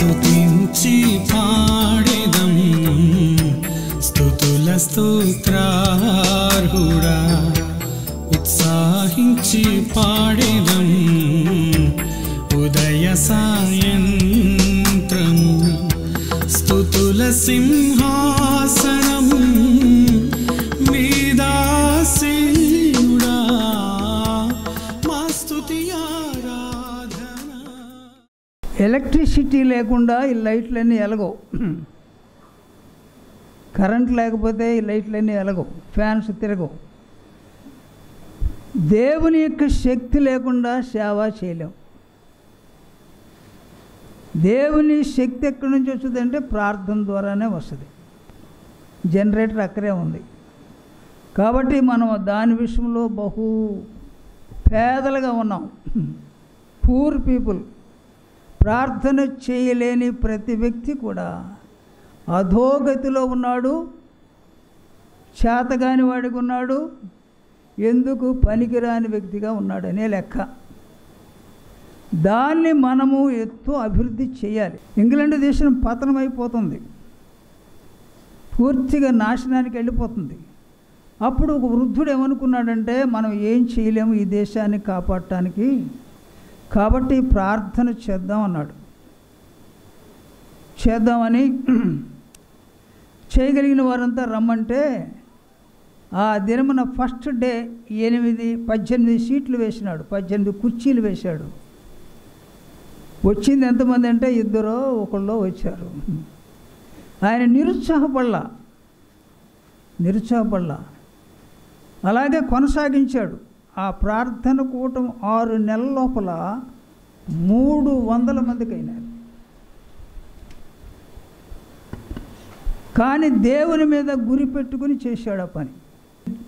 స్తుతించి పాడేదం. స్థుతుల స్తోత్రార్హుడా ఉత్సాహించి పాడేదం. ఉదయ సాయంత్రము స్థుతుల సింహాసన ఎలక్ట్రిసిటీ లేకుండా ఈ లైట్లన్నీ ఎలగవు. కరెంట్ లేకపోతే ఈ లైట్లన్నీ ఎలగవు. ఫ్యాన్స్ తిరగవు. దేవుని యొక్క శక్తి లేకుండా సేవ చేయలేం దేవుని శక్తి ఎక్కడి నుంచి వస్తుందంటే ప్రార్థన ద్వారానే వస్తుంది. జనరేటర్ అక్కడే ఉంది. కాబట్టి మనం దాని విషయంలో బహు పేదలుగా ఉన్నాం. పూర్ పీపుల్ ప్రార్థన చేయలేని ప్రతి వ్యక్తి కూడా అధోగతిలో ఉన్నాడు చేతగాని వాడికి ఉన్నాడు ఎందుకు పనికిరాని వ్యక్తిగా ఉన్నాడనే లెక్క. దాన్ని మనము ఎత్తు అభివృద్ధి చేయాలి. ఇంగ్లాండ్ దేశం పతనం అయిపోతుంది. పూర్తిగా నాశనానికి వెళ్ళిపోతుంది. అప్పుడు ఒక వృద్ధుడు ఏమనుకున్నాడంటే మనం ఏం చేయలేము ఈ దేశాన్ని కాపాడటానికి. కాబట్టి ప్రార్థన చేద్దాం అన్నాడు. చేద్దామని చేయగలిగిన వారంతా రమ్మంటే ఆ దినమున ఫస్ట్ డే ఎనిమిది పద్దెనిమిది సీట్లు వేసినాడు. పద్దెనిమిది కుర్చీలు వేశాడు. వచ్చింది ఎంతమంది అంటే ఇద్దరో ఒకళ్ళో వచ్చారు. ఆయన నిరుత్సాహపడలా. నిరుత్సాహపడలా. అలాగే కొనసాగించాడు. ఆ ప్రార్థన కూటం ఆరు నెలల లోపల మూడు వందల మందికి అయినారు. కానీ దేవుని మీద గురి పెట్టుకుని చేశాడు ఆ పని.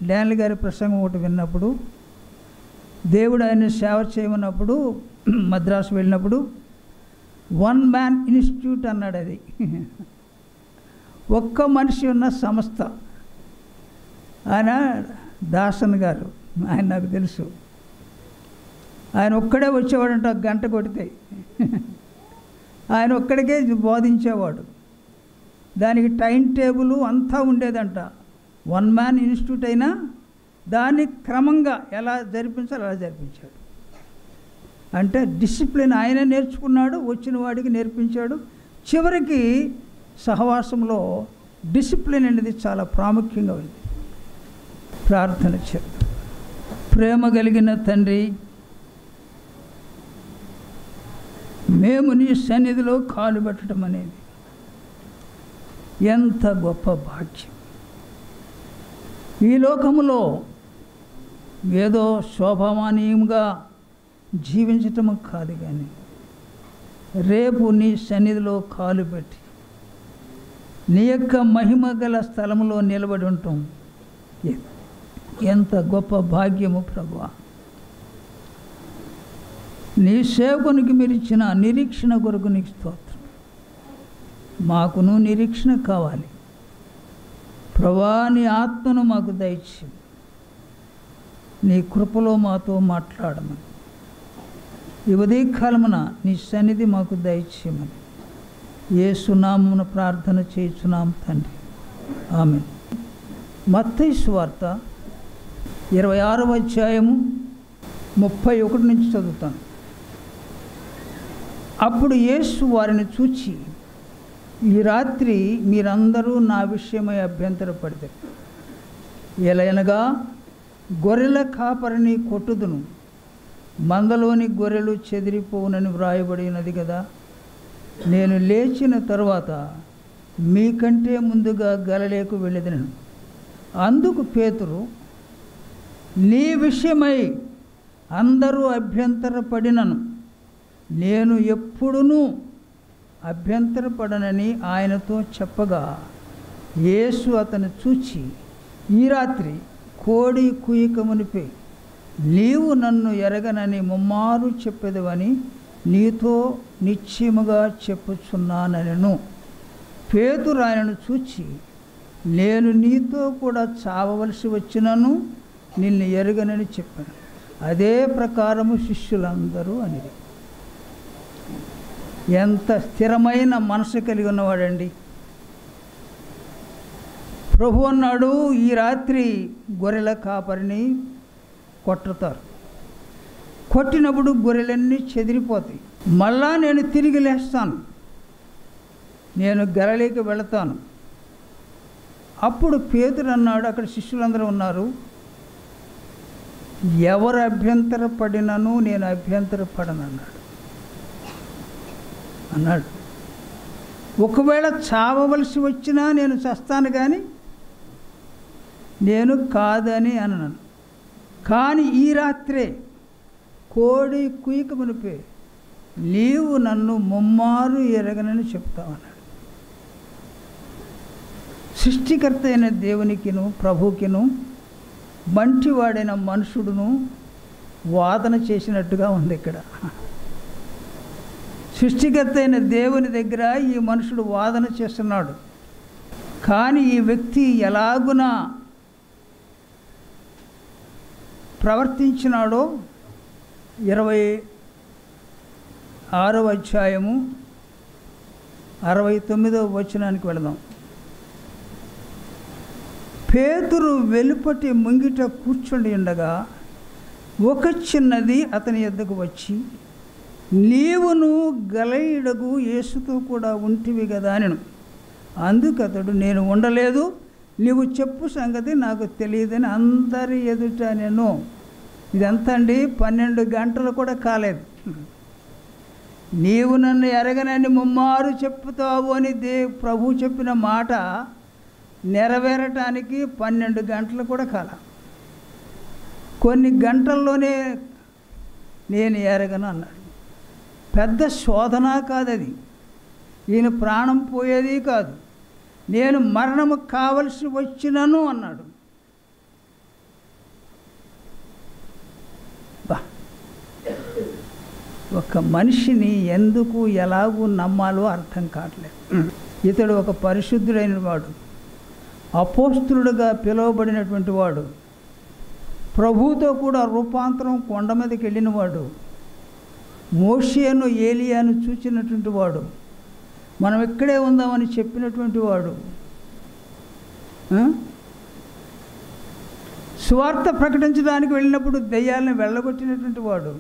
డాన్లీ గారి ప్రసంగం ఒకటి విన్నప్పుడు దేవుడు ఆయన సేవ చేయమన్నప్పుడు మద్రాసు వెళ్ళినప్పుడు వన్ మ్యాన్ ఇన్స్టిట్యూట్ అన్నాడు అది. ఒక్క మనిషి ఉన్న సంస్థ. ఆయన దాసన్ గారు. ఆయన నాకు తెలుసు. ఆయన ఒక్కడే వచ్చేవాడంట గంట కొడితే. ఆయన ఒక్కడికే బోధించేవాడు. దానికి టైం టేబుల్ అంతా ఉండేదంట. వన్ మ్యాన్ ఇన్స్టిట్యూట్ అయినా దాన్ని క్రమంగా ఎలా జరిపించాలో అలా జరిపించాడు. అంటే డిసిప్లిన్ ఆయనే నేర్చుకున్నాడు వచ్చిన వాడికి నేర్పించాడు. చివరికి సహవాసంలో డిసిప్లిన్ అనేది చాలా ప్రాముఖ్యంగా ఉంది. ప్రార్థన చేద్దాం ప్రేమ కలిగిన తండ్రి మేము నీ సన్నిధిలో కాలు పెట్టడం అనేది ఎంత గొప్ప భాగ్యం. ఈ లోకములో ఏదో శోభమానీయంగా జీవించటం కాదు కానీ రేపు నీ సన్నిధిలో కాలు పెట్టి నీ యొక్క మహిమ గల స్థలంలో నిలబడి ఉంటాం. ఎంత గొప్ప భాగ్యము ప్రభు నీ సేవకునికి మీరు ఇచ్చిన నిరీక్షణ కొరకు నీకు స్తోత్రం మాకును నిరీక్షణ కావాలి ప్రభా నీ ఆత్మను మాకు దయచి నీ కృపలో మాతో మాట్లాడమని ఈ ఉదయకాలమున నీ సన్నిధి మాకు దయచేయమని ఏ సునామున ప్రార్థన చేయుచున్నాం తండ్రి ఆమె మత్తైసు వార్త ఇరవై ఆరవ అధ్యాయము ముప్పై ఒకటి నుంచి చదువుతాను. అప్పుడు యేసు వారిని చూచి ఈ రాత్రి మీరందరూ నా విషయమై అభ్యంతరపడితే ఎలయనగా గొర్రెల కాపరిని కొట్టుదును. మందలోని గొర్రెలు చెదిరిపోవునని వ్రాయబడినది కదా. నేను లేచిన తర్వాత మీకంటే ముందుగా గలలేకు వెళ్ళేదను. అందుకు పేతురు నీ విషయమై అందరూ అభ్యంతరపడినను. నేను ఎప్పుడునూ అభ్యంతరపడనని ఆయనతో చెప్పగా యేసు అతను చూచి ఈ రాత్రి కోడి కుయికమునిపై నీవు నన్ను ఎరగనని ముమ్మారు చెప్పేదవని నీతో నిశ్చయముగా చెప్పుచున్నానను పేతురు చూచి నేను నీతో కూడా చావవలసి వచ్చినను? నిన్ను ఎరగనని చెప్పాను అదే ప్రకారము శిష్యులందరూ అనేది ఎంత స్థిరమైన మనసు కలిగి ఉన్నవాడండి. ప్రభు అన్నాడు ఈ రాత్రి గొర్రెల కాపరిని కొట్టుతారు. కొట్టినప్పుడు గొర్రెలన్నీ చెదిరిపోతాయి. మళ్ళా నేను తిరిగి లేస్తాను. నేను గరలేకి వెళతాను. అప్పుడు పేతురు అన్నాడు అక్కడ శిష్యులందరూ ఉన్నారు. ఎవరు అభ్యంతరపడినను నేను అభ్యంతరపడను అన్నాడు. అన్నాడు ఒకవేళ చావవలసి వచ్చినా నేను చస్తాను కానీ నేను కాదని అన్నాను. కానీ ఈ రాత్రే కోడి కుయిక మునిపే నీవు నన్ను ముమ్మారు ఎరగనని చెప్తావన్నాడు సృష్టికర్త అయిన దేవునికిను ప్రభుకిను మంటివాడైన మనుషుడును వాదన చేసినట్టుగా ఉంది ఇక్కడ. సృష్టికర్త అయిన దేవుని దగ్గర ఈ మనుషుడు వాదన చేస్తున్నాడు. కానీ ఈ వ్యక్తి ఎలాగున ప్రవర్తించినాడో ఇరవై ఆరవ అధ్యాయము అరవై తొమ్మిదవ వచనానికి వెళదాం. పేతురు వెలుపటి ముంగిట కూర్చుండి ఉండగా ఒక చిన్నది అతని ఎద్దకు వచ్చి నీవును గలయుడగు యేసుతో కూడా ఉంటివి కదా అని అందుకతడు నేను ఉండలేదు నీవు చెప్పు సంగతి నాకు తెలియదని అందరి ఎదుట నేను ఇదంతా అండి పన్నెండు గంటలు కూడా కాలేదు. నీవు నన్ను ఎరగనని ముమ్మారు చెప్పుతావు అని దే ప్రభు చెప్పిన మాట నెరవేరటానికి పన్నెండు గంటలు కూడా కాల. కొన్ని గంటల్లోనే నేను ఎరగను అన్నాడు. పెద్ద శోధన కాదది. ఈయన ప్రాణం పోయేది కాదు. నేను మరణము కావలసి వచ్చినను అన్నాడు. ఒక మనిషిని ఎందుకు ఎలాగూ నమ్మాలో అర్థం కావట్లేదు. ఇతడు ఒక పరిశుద్ధుడైన వాడు అపోస్తులుడుగా పిలువబడినటువంటి వాడు. ప్రభుతో కూడా రూపాంతరం కొండ మీదకి వెళ్ళినవాడు. మోషియను ఏలియాను చూచినటువంటి వాడు. మనం ఇక్కడే ఉందామని చెప్పినటువంటి వాడు. స్వార్థ సువార్త ప్రకటించడానికి వెళ్ళినప్పుడు దయ్యాలను వెళ్ళగొట్టినటువంటి వాడు.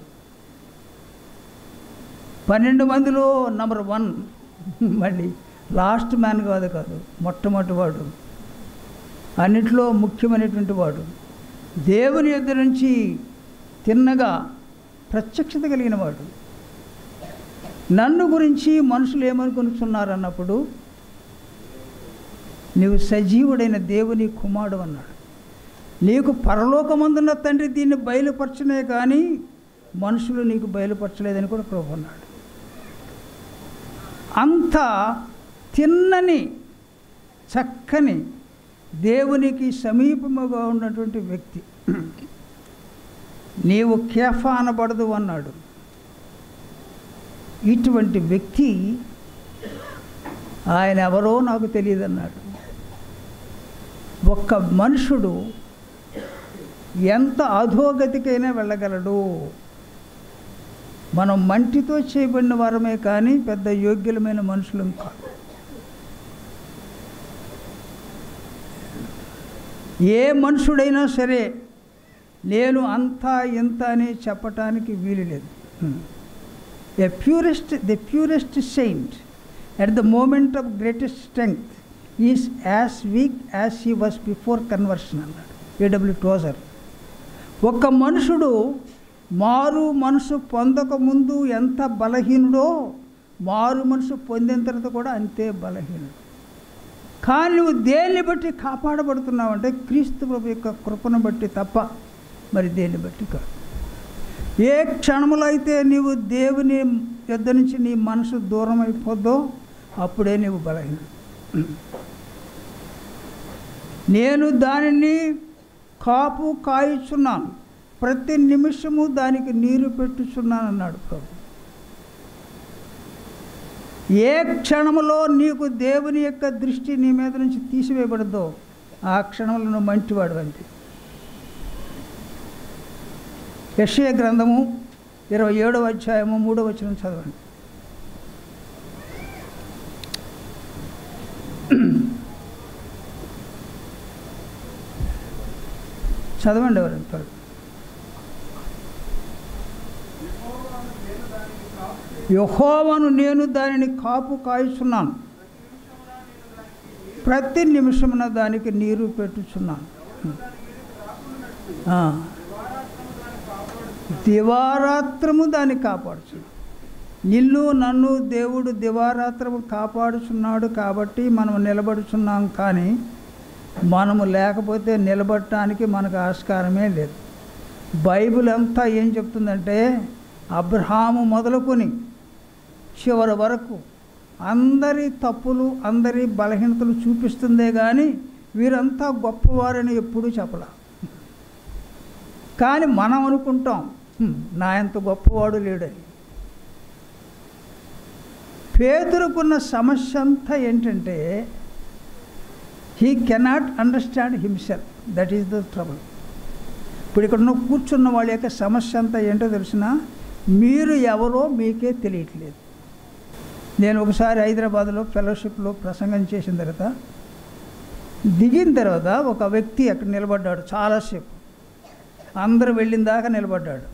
పన్నెండు మందిలో నంబర్ వన్. మళ్ళీ లాస్ట్ మ్యాన్ కాదు కాదు మొట్టమొదటి వాడు. అన్నింటిలో ముఖ్యమైనటువంటి వాడు. దేవుని యొద్ద నుంచి తిన్నగా ప్రత్యక్షత కలిగిన వాడు. నన్ను గురించి మనుషులు ఏమనుకొనుచున్నారు అన్నప్పుడు నీవు సజీవుడైన దేవుని కుమారుడు అన్నాడు. నీకు పరలోకమందున్న తండ్రి దీన్ని బయలుపరచనే కానీ మనుషులు నీకు బయలుపరచలేదని కూడా ప్రభు అన్నాడు. అంత తిన్నని చక్కని దేవునికి సమీపముగా ఉన్నటువంటి వ్యక్తి. నీవు కేఫ అనబడదు అన్నాడు. ఇటువంటి వ్యక్తి ఆయన ఎవరో నాకు తెలియదు అన్నాడు ఒక్క మనుషుడు ఎంత అధోగతికైనా వెళ్ళగలడు. మనం మంటితో చేయబడిన వారమే కానీ పెద్ద యోగ్యులమైన మనుషులం కాదు. ఏ మనుషుడైనా సరే నేను అంతా ఇంత అని చెప్పటానికి వీలు లేదు. A purest the purest saint at the moment of greatest strength is as weak as he was before conversion అన్నాడు. ఏడబ్ల్యూ టోజర్ ఒక మనుషుడు మారు మనసు పొందకముందు ఎంత బలహీనుడో మారు మనసు పొందిన తర్వాత కూడా అంతే బలహీనుడు. కానీ నువ్వు దేన్ని బట్టి కాపాడబడుతున్నావు అంటే క్రీస్తు ప్రభు యొక్క కృపను బట్టి తప్ప మరి దేన్ని బట్టి కాదు. ఏ క్షణములో అయితే నీవు దేవుని యొద్ద నుంచి నీ మనసు దూరం అయిపోద్దో అప్పుడే నీవు బలహీన. నేను దానిని కాపు కాయుచున్నాను. ప్రతి నిమిషము దానికి నీరు పెట్టుచున్నాను అన్నాడు ప్రభు. ఏ క్షణంలో నీకు దేవుని యొక్క దృష్టి నీ మీద నుంచి తీసివేయబడద్దో ఆ క్షణంలో నువ్వు మంచివాడు అంటే యక్షయ గ్రంథము ఇరవై ఏడవ అధ్యాయము మూడవ వచ్చిన చదవండి. చదవండి ఎవరంటారు యహోవను నేను దానిని కాపు కాయుచున్నాను. ప్రతి నిమిషమున దానికి నీరు పెట్టుచున్నాను. దివారాత్రము దాన్ని కాపాడుచున్నాను. నిన్ను నన్ను దేవుడు దివారాత్రము కాపాడుచున్నాడు కాబట్టి మనం నిలబడుచున్నాం కానీ మనము లేకపోతే నిలబడటానికి మనకు ఆస్కారమే లేదు. బైబిల్ అంతా ఏం చెప్తుందంటే అబ్రహాము మొదలుకొని చివరి వరకు అందరి తప్పులు అందరి బలహీనతలు చూపిస్తుందే కానీ వీరంతా గొప్పవారని ఎప్పుడూ చెప్పలా. కానీ మనం అనుకుంటాం నా ఎంత గొప్పవాడు లేడని. పేదరుకున్న సమస్య అంతా ఏంటంటే he cannot understand himself that is the trouble ఇప్పుడు ఇక్కడ ఉన్న కూర్చున్న వాళ్ళ యొక్క సమస్య అంతా ఏంటో తెలిసిన మీరు ఎవరో మీకే తెలియట్లేదు. నేను ఒకసారి హైదరాబాద్లో ఫెలోషిప్లో ప్రసంగం చేసిన తర్వాత దిగిన తర్వాత ఒక వ్యక్తి అక్కడ నిలబడ్డాడు చాలాసేపు అందరూ వెళ్ళిన దాకా నిలబడ్డాడు.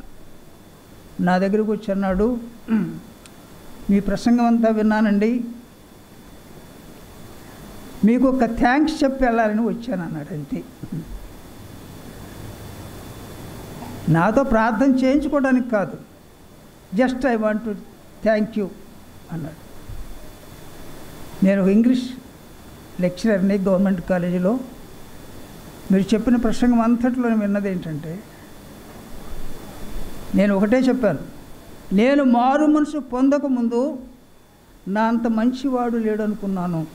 నా దగ్గరకు వచ్చి అన్నాడు మీ ప్రసంగం అంతా విన్నానండి. మీకు ఒక థ్యాంక్స్ చెప్పి వెళ్ళాలని వచ్చాను అన్నాడు అంతే. నాతో ప్రార్థన చేయించుకోవడానికి కాదు just I want to thank you అన్నాడు. నేను ఒక ఇంగ్లీష్ లెక్చరర్ని గవర్నమెంట్ కాలేజీలో. మీరు చెప్పిన ప్రసంగం అంతట్లో విన్నది ఏంటంటే నేను ఒకటే చెప్పాను. నేను మారు మనసు పొందకముందు నా అంత మంచివాడు లేడు అనుకున్నాను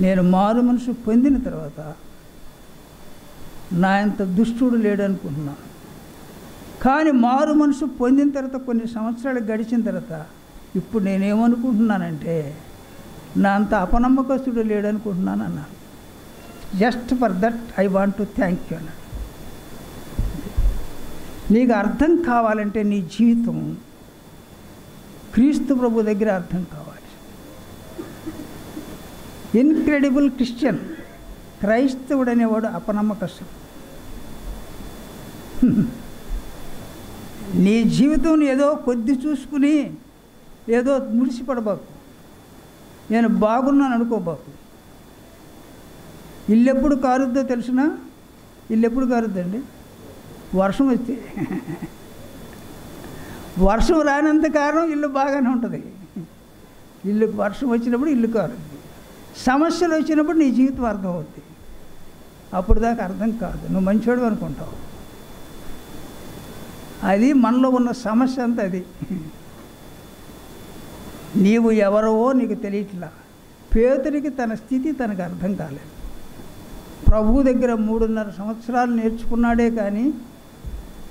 నేను మారు మనసు పొందిన తర్వాత నా అంత దుష్టుడు లేడు అనుకుంటున్నాను కానీ మారు మనసు పొందిన తర్వాత కొన్ని సంవత్సరాలు గడిచిన తర్వాత ఇప్పుడు నేనేమనుకుంటున్నానంటే నా అంత అపనమ్మకస్తుడు లేడు అనుకుంటున్నాను అన్నాను just for that I want to thank you అన్నాడు. నీకు అర్థం కావాలంటే నీ జీవితం క్రీస్తు ప్రభు దగ్గర అర్థం కావాలి. ఇన్క్రెడిబుల్ క్రిస్టియన్ క్రైస్తవుడు అనేవాడు అపనమ్మకస్తుడు. నీ జీవితం ఏదో కొద్ది చూసుకుని ఏదో ముడిసిపడబాకు నేను బాగున్నాను అనుకోబాకు ఇల్లు ఎప్పుడు కారుద్దో తెలిసినా? ఇల్లు ఎప్పుడు కారుద్దండి? వర్షం వస్తే. వర్షం రానంత కారణం ఇల్లు బాగానే ఉంటుంది. ఇల్లు వర్షం వచ్చినప్పుడు ఇల్లు కారుద్ది సమస్యలు వచ్చినప్పుడు నీ జీవితం అర్థం అవుద్ది. అప్పుడు దాకా అర్థం కాదు. నువ్వు మంచివాడు అనుకుంటావు. అది మనలో ఉన్న సమస్య అంతా అది. నీవు ఎవరవో నీకు తెలియట్లా. పేదరికి తన స్థితి తనకు అర్థం కాలేదు. ప్రభు దగ్గర మూడున్నర సంవత్సరాలు నేర్చుకున్నాడే కానీ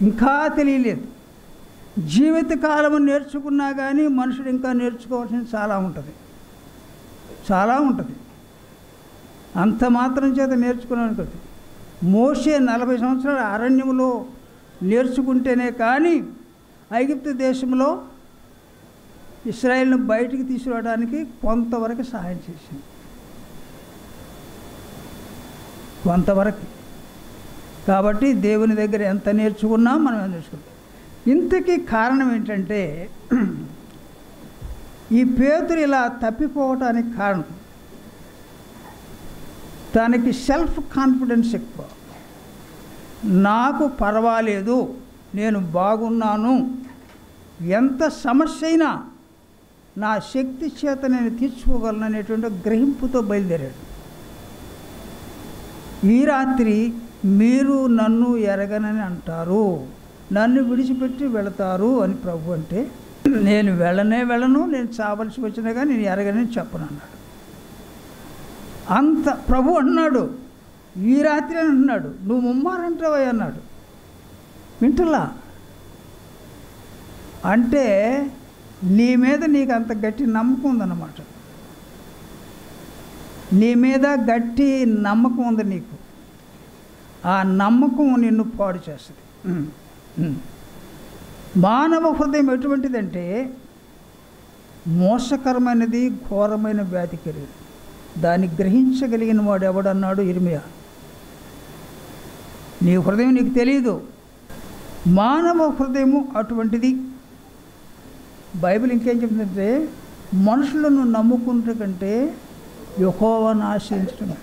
ఇంకా తెలియలేదు. జీవితకాలం నేర్చుకున్నా కానీ మనుషుడు ఇంకా నేర్చుకోవాల్సింది చాలా ఉంటుంది. చాలా ఉంటుంది. అంత మాత్రం చేత నేర్చుకున్నాను కదా. మోసే నలభై సంవత్సరాల అరణ్యంలో నేర్చుకుంటేనే కానీ ఐగిప్తు దేశంలో ఇస్రాయేల్ను బయటికి తీసుకురావడానికి కొంతవరకు సహాయం చేసింది. కొంతవరకు. కాబట్టి దేవుని దగ్గర ఎంత నేర్చుకున్నా మనం ఎంత నేర్చుకుంటాం ఇంతకీ కారణం ఏంటంటే ఈ పేతురు ఇలా తప్పిపోవటానికి కారణం తనకి సెల్ఫ్ కాన్ఫిడెన్స్ ఎక్కువ. నాకు పర్వాలేదు నేను బాగున్నాను ఎంత సమస్య అయినా నా శక్తి చేత నేను తీర్చుకోగలను అనేటువంటి గ్రహింపుతో బయలుదేరాడు. ఈ రాత్రి మీరు నన్ను ఎరగనని అంటారు నన్ను విడిచిపెట్టి వెళతారు అని ప్రభు అంటే నేను వెళ్ళనే వెళ్ళను నేను చావలసి వచ్చినా కానీ నేను ఎరగనని చెప్పను అన్నాడు. అంత ప్రభు అన్నాడు ఈ రాత్రి అని అన్నాడు నువ్వు ముమ్మారంటావా అన్నాడు. వింటలా అంటే నీ మీద నీకు అంత గట్టి నమ్మకం ఉందన్నమాట. నీ మీద గట్టి నమ్మకం ఉంది నీకు. ఆ నమ్మకం నిన్ను పాడు చేస్తుంది. మానవ హృదయం ఎటువంటిదంటే మోసకరమైనది ఘోరమైన వ్యాధి కలిగి. దాన్ని గ్రహించగలిగిన వాడు ఎవడన్నాడు? ఇర్మియా. నీ హృదయం నీకు తెలియదు మానవ హృదయము అటువంటిది బైబిల్ ఇంకేం చెప్తుందంటే మనుషులను నమ్ముకున్నట కంటే యహోవాను ఆశ్రయించడం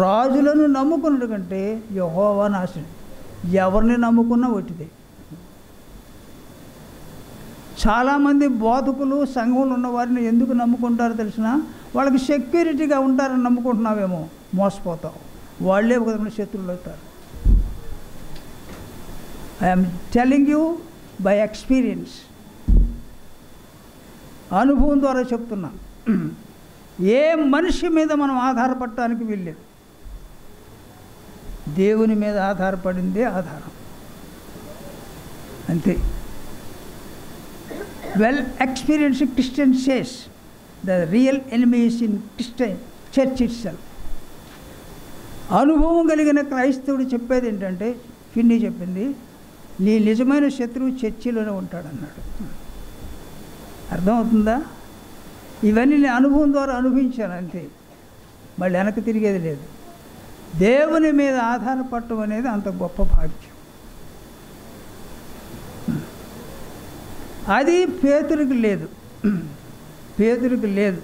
రాజులను నమ్ముకున్నట కంటే యహోవాను ఆశ్రయించడం ఎవరిని నమ్ముకున్నా ఒట్టిదే. చాలామంది బోధకులు సంఘంలో ఉన్న వారిని ఎందుకు నమ్ముకుంటారో తెలిసిన వాళ్ళకి సెక్యూరిటీగా ఉంటారని నమ్ముకుంటున్నావేమో మోసపోతావు. వాళ్ళే ఒక విధమైన శత్రువులు అవుతారు. I'm telling you by experience అనుభవం ద్వారా చెప్తున్నా. ఏ మనిషి మీద మనం ఆధారపడటానికి వీల్లేదు. దేవుని మీద ఆధారపడిందే ఆధారం. అంతే. Well experience Christian says the real enemies in Christian church it సెల్ఫ్ అనుభవం కలిగిన క్రైస్తవుడు చెప్పేది ఏంటంటే ఫిన్ని చెప్పింది నీ నిజమైన శత్రువు చర్చిలోనే ఉంటాడన్నాడు. అర్థమవుతుందా? ఇవన్నీ నేను అనుభవం ద్వారా అనుభవించాను అంతే. మళ్ళీ వెనక్కి తిరిగేది లేదు. దేవుని మీద ఆధారపడటం అనేది అంత గొప్ప భాగ్యం. అది పేతురికి లేదు. పేతురికి లేదు.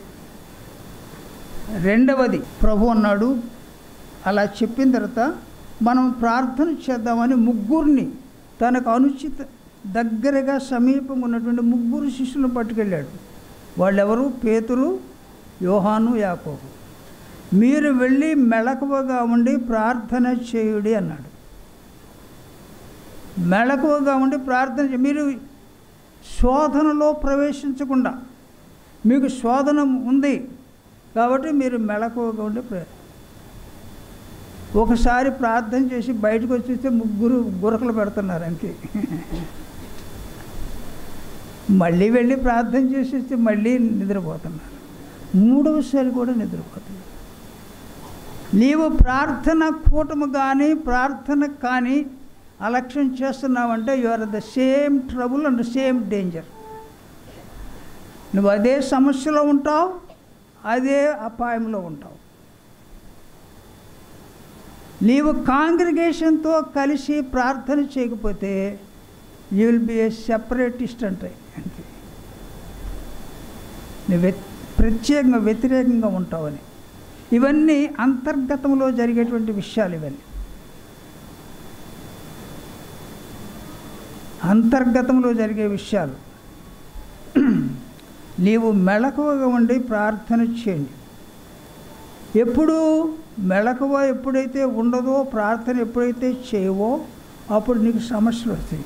రెండవది ప్రభు అన్నాడు అలా చెప్పిన తర్వాత మనం ప్రార్థన చేద్దామని ముగ్గురిని తనకు అనుచిత దగ్గరగా సమీపంగా ఉన్నటువంటి ముగ్గురు శిష్యులను పట్టుకెళ్ళాడు. వాళ్ళెవరు? పేతురు యోహాను యాకోబు. మీరు వెళ్ళి మెళకువగా ఉండి ప్రార్థన చేయుడి అన్నాడు. మెళకువగా ఉండి ప్రార్థన మీరు శోధనలో ప్రవేశించకుండా మీకు శోధన ఉంది కాబట్టి మీరు మెళకువగా ఉండి ప్ర- ఒకసారి ప్రార్థన చేసి బయటకు వచ్చి ముగ్గురు గురకలు పెడుతున్నారు అంతే. మళ్ళీ వెళ్ళి ప్రార్థన చేసేస్తే మళ్ళీ నిద్రపోతున్నారు. మూడవసారి కూడా నిద్రపోతున్నారు. నీవు ప్రార్థన కూటము కానీ ప్రార్థన కానీ అలక్ష్యం చేస్తున్నావంటే you are the same trouble and same danger నువ్వు అదే సమస్యలో ఉంటావు అదే అపాయంలో ఉంటావు. నీవు కాంగ్రిగేషన్తో కలిసి ప్రార్థన చేయకపోతే you will be a separatist అంటే నువ్వు ప్రత్యేకంగా వ్యతిరేకంగా ఉంటావని ఇవన్నీ అంతర్గతంలో జరిగేటువంటి విషయాలు ఇవన్నీ. అంతర్గతంలో జరిగే విషయాలు. నీవు మెళకువగా ఉండి ప్రార్థన చేయండి. ఎప్పుడు మెళకువ ఎప్పుడైతే ఉండదో ప్రార్థన ఎప్పుడైతే చేయవో అప్పుడు నీకు సమస్యలు వస్తాయి.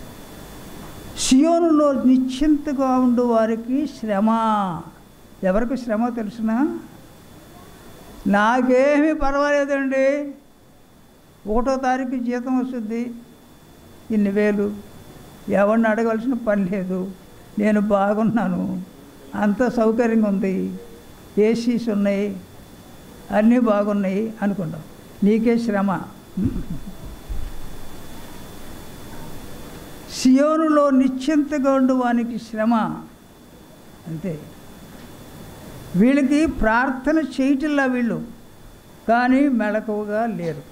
సియోనులో నిశ్చింతగా ఉండు వారికి శ్రమ. ఎవరికి శ్రమ తెలుసునా? నాకేమీ పర్వాలేదండి. ఒకటో తారీఖు జీతం వస్తుంది. ఇన్ని వేలు. ఎవరిని అడగవలసిన పని లేదు. నేను బాగున్నాను. అంత సౌకర్యంగా ఉంది. ఏసీస్ ఉన్నాయి. అన్నీ బాగున్నాయి అనుకున్నాం నీకే శ్రమ. సియోనులో నిశ్చింతగా ఉండు వానికి శ్రమ. అంతే. వీళ్ళకి ప్రార్థన చేయటంలా వీళ్ళు. కానీ మెళకువగా లేరు.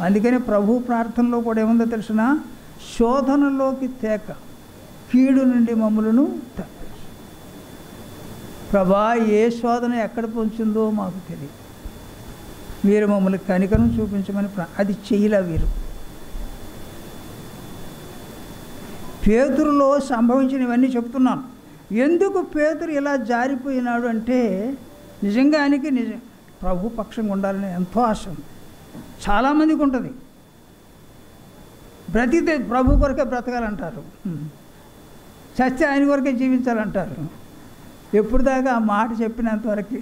అందుకని ప్రభు ప్రార్థనలో కూడా ఏముందో తెలిసిన? శోధనలోకి తేక కీడు నుండి మమ్మలను తప్పించు. ప్రభా ఏ శోధన ఎక్కడ పొంచిందో మాకు తెలియదు. మీరు మమ్మల్ని కనికరం చూపించమని అది చేయలే వీరు. పేతురులో సంభవించినవన్నీ చెప్తున్నాను. ఎందుకు పేతురు ఇలా జారిపోయినాడు అంటే నిజంగానికి నిజం ప్రభు పక్షంగా ఉండాలని ఎంతో ఆశ ఉంది. చాలామందికి ఉంటుంది. బ్రతికితే ప్రభు కొరకే బ్రతకాలంటారు. చచ్చి ఆయన కొరకే జీవించాలంటారు. ఎప్పుడు దాకా ఆ మాట చెప్పినంతవరకు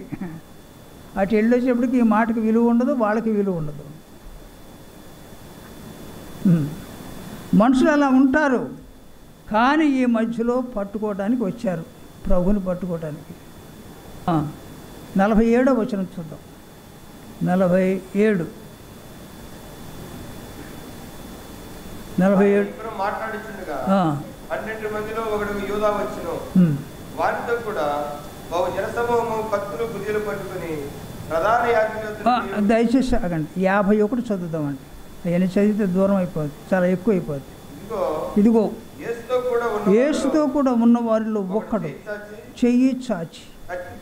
అటు వెళ్ళొచ్చేప్పటికి ఈ మాటకి విలువ ఉండదు వాళ్ళకి విలువ ఉండదు. మనుషులు అలా ఉంటారు. కానీ ఈ మధ్యలో పట్టుకోవడానికి వచ్చారు. ప్రభుని పట్టుకోవడానికి. నలభై ఏడో వచనం చూద్దాం. నలభై ఏడు. నలభై ఏడు. ఇద్దరు మాట్లాడుచుండగా ఆ, పన్నెండు మందిలో ఒకడు యూదా వచ్చును. ఉమ్. వారితో కూడా బహు జనసమూహము కత్తులు బుద్ధిలు పట్టుకుని ప్రధాన యాజకులు దయచేసి ఆగండి. యాభై ఒకటి చదువుదామండి. అవన్నీ చదివితే దూరం అయిపోద్ది. చాలా ఎక్కువ అయిపోద్ది ఇదిగో ఇదిగో యేసుతో కూడా ఉన్న వారిలో ఒక్కడు. చెయ్యి చాచి.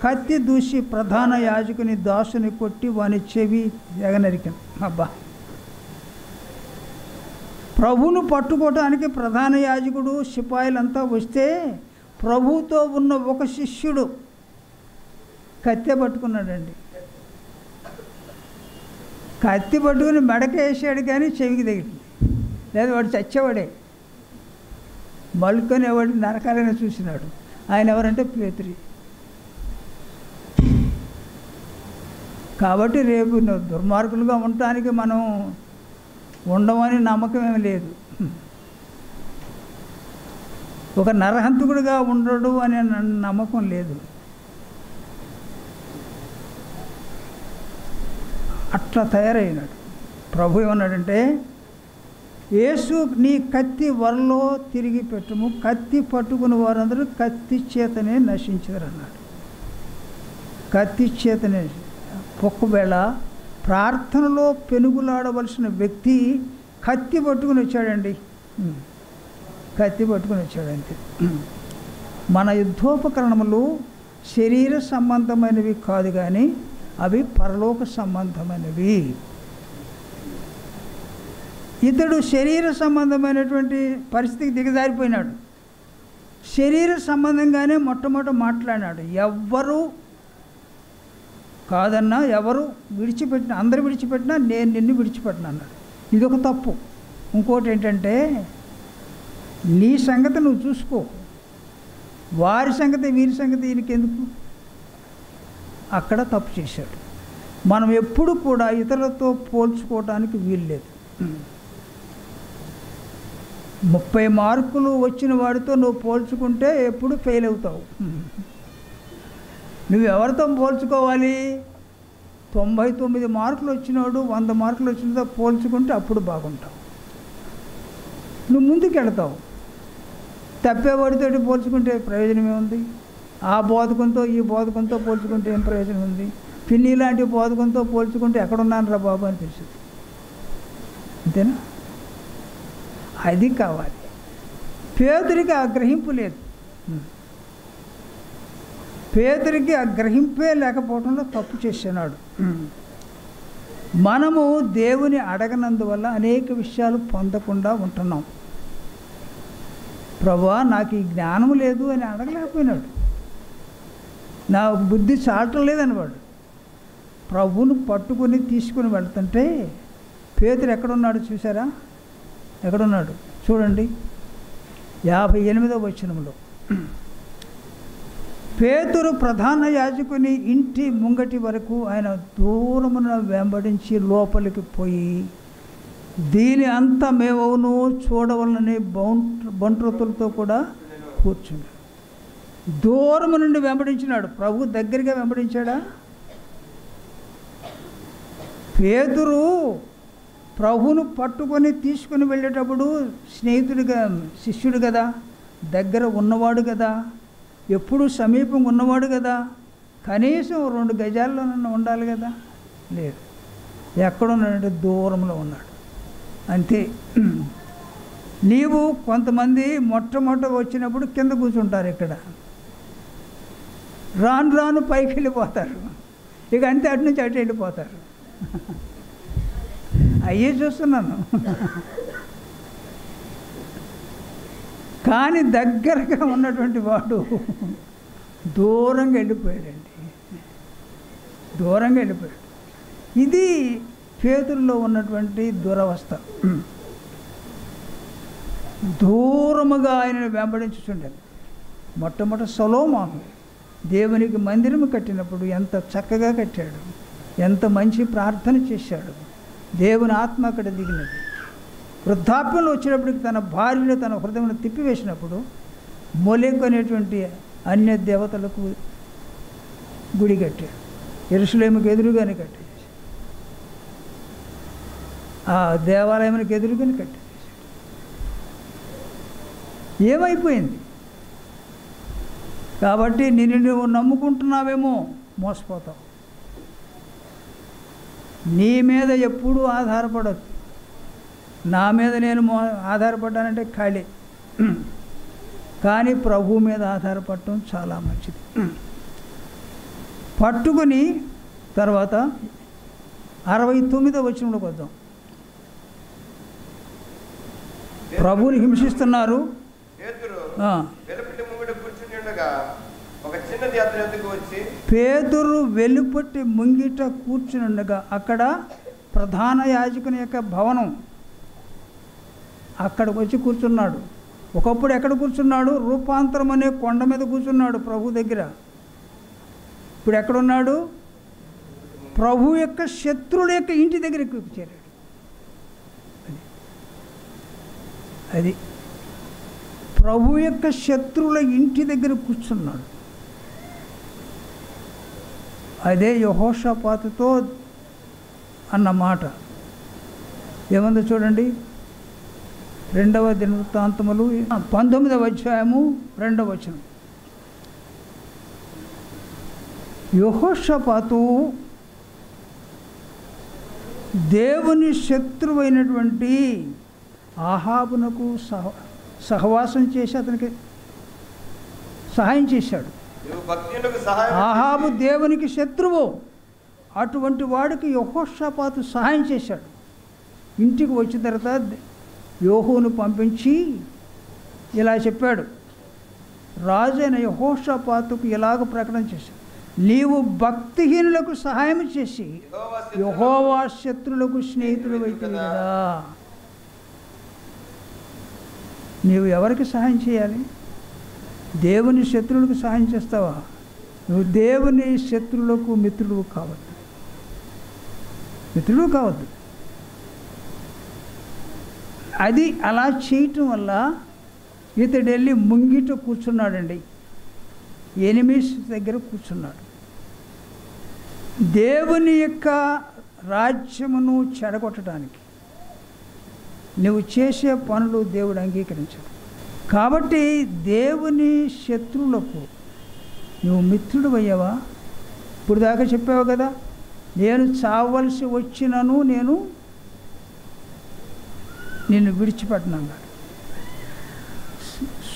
కత్తి. దూసి ప్రధాన యాజకుని దాసుని కొట్టి వాని చెవి ఎగనరికను. అబ్బా. ప్రభువును పట్టుకోవటానికి ప్రధాన యాజకుడు సిపాయిలంతా వస్తే ప్రభువుతో ఉన్న ఒక శిష్యుడు కత్తె పట్టుకున్నాడండి. కత్తి పట్టుకుని మెడకేసాడు కానీ చెవికి తగిలింది లేదా వాడు చచ్చేవాడే. మలుకొని ఎవడు నరకాలని చూసినాడు. ఆయన ఎవరంటే పేతురి. కాబట్టి రేపు దుర్మార్గులుగా ఉండటానికి మనం ఉండమని నమ్మకం ఏమి లేదు. ఒక నరహంతకుడిగా ఉండడు అనే నమ్మకం లేదు. అట్లా తయారైనాడు. ప్రభు ఏమన్నాడంటే యేసు నీ కత్తి వరలో తిరిగి పెట్టము. కత్తి పట్టుకుని వారందరూ కత్తి చేతనే నశించారు అన్నాడు కత్తి చేతనే ఒక్కవేళ ప్రార్థనలో పెనుగులాడవలసిన వ్యక్తి కత్తి పట్టుకుని వచ్చాడండి. కత్తి పట్టుకుని వచ్చాడు అంతే మన యుద్ధోపకరణములు శరీర సంబంధమైనవి కాదు కానీ అవి పరలోక సంబంధమైనవి. ఇతడు శరీర సంబంధమైనటువంటి పరిస్థితికి దిగజారిపోయినాడు. శరీర సంబంధంగానే మొట్టమొదట మాట్లాడినాడు. ఎవ్వరు కాదన్నా ఎవరు విడిచిపెట్టిన అందరు విడిచిపెట్టినా నేను నిన్ను విడిచిపెట్టిన అన్నాడు. ఇదొక తప్పు. ఇంకోటి ఏంటంటే నీ సంగతి నువ్వు చూసుకో. వారి సంగతి వీరి సంగతి ఈయనకెందుకు? అక్కడ తప్పు చేశాడు. మనం ఎప్పుడు కూడా ఇతరులతో పోల్చుకోవడానికి వీల్లేదు ముప్పై మార్కులు వచ్చిన వాడితో నువ్వు పోల్చుకుంటే ఎప్పుడు ఫెయిల్ అవుతావు. నువ్వు ఎవరితో పోల్చుకోవాలి? తొంభై తొమ్మిది మార్కులు వచ్చినోడు వంద మార్కులు వచ్చినతో పోల్చుకుంటే అప్పుడు బాగుంటావు. నువ్వు ముందుకు వెళతావు తప్పేవాడితోటి పోల్చుకుంటే ప్రయోజనమే ఉంది. ఆ బోధకంతో ఈ బోధకంతో పోల్చుకుంటే ఏం ప్రయోజనం ఉంది? పిన్ని లాంటి బోధకంతో పోల్చుకుంటే ఎక్కడున్నాను రా బాబు అని తెలుస్తుంది అంతేనా? అది కావాలి. పేదరికి ఆ గ్రహింపు లేదు. పేదరికి ఆ గ్రహింపే లేకపోవడంలో తప్పు చేస్తున్నాడు మనము దేవుని అడగనందువల్ల అనేక విషయాలు పొందకుండా ఉంటున్నాం. ప్రభా నాకు ఈ జ్ఞానం లేదు అని అడగలేకపోయినాడు. నా బుద్ధి చాటం లేదనివాడు. ప్రభువును పట్టుకుని తీసుకుని వెళ్తుంటే పేదరు ఎక్కడున్నాడు చూసారా ఎక్కడున్నాడు? చూడండి. యాభై ఎనిమిదో వచనంలో. పేతురు ప్రధాన యాజకుని ఇంటి ముంగటి వరకు ఆయన దూరమున వెంబడించి లోపలికి పోయి దీని అంతా మేమవును చూడవలనని బౌంట్ బంట్రతులతో కూడా కూర్చున్నాడు దూరము నుండి వెంబడించినాడు. ప్రభు దగ్గరగా వెంబడించాడా? పేతురు ప్రభును పట్టుకొని తీసుకుని వెళ్ళేటప్పుడు స్నేహితుడిగా శిష్యుడు కదా దగ్గర ఉన్నవాడు కదా ఎప్పుడు సమీపం ఉన్నవాడు కదా కనీసం రెండు గజాల్లోనన్నా ఉండాలి కదా? లేదు. ఎక్కడున్నాడంటే దూరంలో ఉన్నాడు. అంతే. నీవు కొంతమంది మొట్టమొదట వచ్చినప్పుడు కింద కూర్చుంటారు ఇక్కడ. రాను రాను పైకి వెళ్ళిపోతారు. ఇక అంతే అటు నుంచి అటు వెళ్ళిపోతారు. అయ్యే చూస్తున్నాను. కానీ దగ్గరగా ఉన్నటువంటి వాడు దూరంగా వెళ్ళిపోయాడండి. దూరంగా వెళ్ళిపోయాడు. ఇది పేతుల్లో ఉన్నటువంటి దురవస్థ. దూరముగా ఆయనను వెంబడించుచుండేది మొట్టమొదటి సలోమాను దేవునికి మందిరము కట్టినప్పుడు ఎంత చక్కగా కట్టాడు. ఎంత మంచి ప్రార్థన చేశాడు. దేవుని ఆత్మ అక్కడ దిగినది. వృద్ధాప్యంలో వచ్చినప్పటికి తన భార్యను తన హృదయం తిప్పివేసినప్పుడు మొలెంకు అనేటువంటి అన్య దేవతలకు గుడి కట్టాడు. ఎరుసలేముకి ఎదురుగానే కట్టేసి ఆ దేవాలయానికి ఎదురుగానే కట్టేసి ఏమైపోయింది? కాబట్టి నిన్ను నువ్వు నమ్ముకుంటున్నావేమో మోసపోతావు. నీ మీద ఎప్పుడూ ఆధారపడద్దు. నా మీద నేను మో ఆధారపడ్డానంటే ఖాళీ. కానీ ప్రభు మీద ఆధారపడటం చాలా మంచిది. పట్టుకుని తర్వాత అరవై తొమ్మిదో వచ్చినప్పుడు వద్దాం ప్రభువుని హింసిస్తున్నారు. పేదరు వెలుపటి ముంగిట వెలుపట్టి ముంగిట కూర్చునిండగా అక్కడ ప్రధాన యాజకుని యొక్క భవనం అక్కడికి వచ్చి కూర్చున్నాడు. ఒకప్పుడు ఎక్కడ కూర్చున్నాడు? రూపాంతరం అనే కొండ మీద కూర్చున్నాడు ప్రభు దగ్గర. ఇప్పుడు ఎక్కడున్నాడు? ప్రభు యొక్క శత్రువుల యొక్క ఇంటి దగ్గరికి చేరాడు. అది. అది. ప్రభు యొక్క శత్రువుల ఇంటి దగ్గర కూర్చున్నాడు. అదే యహోషపాతుతో అన్న మాట. చూడండి? రెండవ దినవృత్తాంతములు పంతొమ్మిదవ అధ్యాయము రెండవ వచనం. యహోషపాతు దేవుని శత్రువైనటువంటి ఆహాబునకు సహ సహవాసం చేసి అతనికి సహాయం చేశాడు. ఆహాబు దేవునికి శత్రువు. అటువంటి వాడికి యహోషపాతు సహాయం చేశాడు. ఇంటికి వచ్చిన తర్వాత యోహును పంపించి ఇలా చెప్పాడు. రాజైన యహోషపాతుకు ఇలాగ ప్రకటన చేశాడు. నీవు భక్తిహీనులకు సహాయం చేసి యెహోవా శత్రులకు స్నేహితుడు అయితే కదా. నీవు ఎవరికి సహాయం చేయాలి? దేవుని శత్రువులకు సహాయం చేస్తావా? నువ్వు దేవుని శత్రువులకు మిత్రుడు కావద్దు. మిత్రుడు కావద్దు. అది అలా చేయటం వల్ల ఇతడు వెళ్ళి ముంగిట కూర్చున్నాడండి. ఎనిమిస్ దగ్గర కూర్చున్నాడు. దేవుని యొక్క రాజ్యమును చెడగొట్టడానికి నువ్వు చేసే పనులు దేవుడు అంగీకరించడు. కాబట్టి దేవుని శత్రువులకు నువ్వు మిత్రుడు అయ్యావా ఇప్పుడు దాకా చెప్పావు కదా నేను చావలసి వచ్చినను నేను నిన్ను విడిచిపెట్టినాను